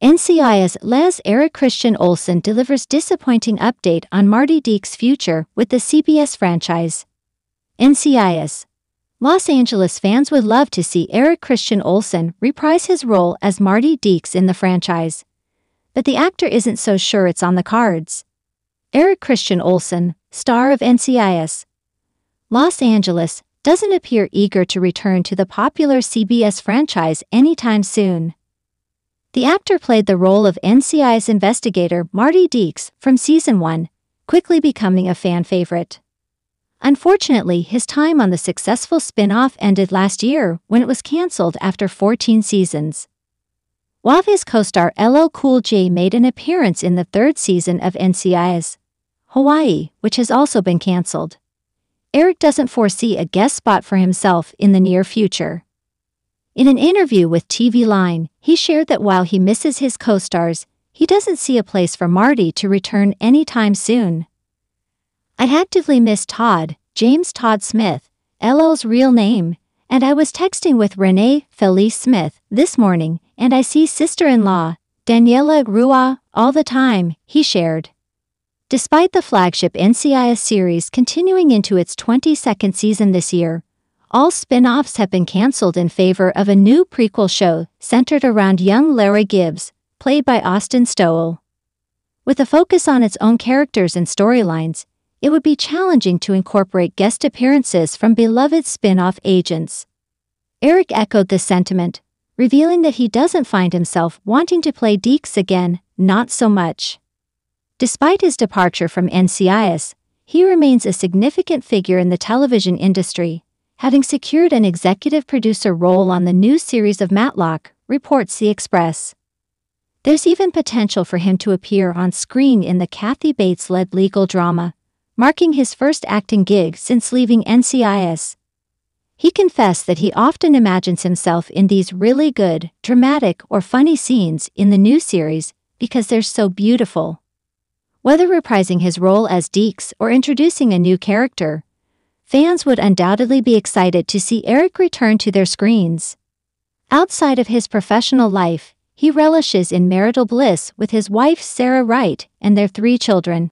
NCIS Les Eric Christian Olsen delivers disappointing update on Marty Deeks' future with the CBS franchise. NCIS Los Angeles fans would love to see Eric Christian Olsen reprise his role as Marty Deeks in the franchise. But the actor isn't so sure it's on the cards. Eric Christian Olsen, star of NCIS Los Angeles, doesn't appear eager to return to the popular CBS franchise anytime soon. The actor played the role of NCIS investigator Marty Deeks from season 1, quickly becoming a fan favorite. Unfortunately, his time on the successful spin off ended last year when it was cancelled after 14 seasons. While his co star LL Cool J made an appearance in the third season of NCIS Hawaii, which has also been cancelled. Eric doesn't foresee a guest spot for himself in the near future. In an interview with TV Line, he shared that while he misses his co stars, he doesn't see a place for Marty to return anytime soon. I actively miss Todd, James Todd Smith, LL's real name, and I was texting with Renee Felice Smith this morning, and I see sister in law, Daniela Ruah, all the time, he shared. Despite the flagship NCIS series continuing into its 22nd season this year, all spin offs have been cancelled in favor of a new prequel show centered around young Leroy Gibbs, played by Austin Stowell. With a focus on its own characters and storylines, it would be challenging to incorporate guest appearances from beloved spin off agents. Eric echoed this sentiment, revealing that he doesn't find himself wanting to play Deeks again, not so much. Despite his departure from NCIS, he remains a significant figure in the television industry having secured an executive producer role on the new series of Matlock, reports The Express. There's even potential for him to appear on screen in the Kathy Bates led legal drama, marking his first acting gig since leaving NCIS. He confessed that he often imagines himself in these really good, dramatic, or funny scenes in the new series because they're so beautiful. Whether reprising his role as Deeks or introducing a new character, fans would undoubtedly be excited to see Eric return to their screens. Outside of his professional life, he relishes in marital bliss with his wife Sarah Wright and their three children.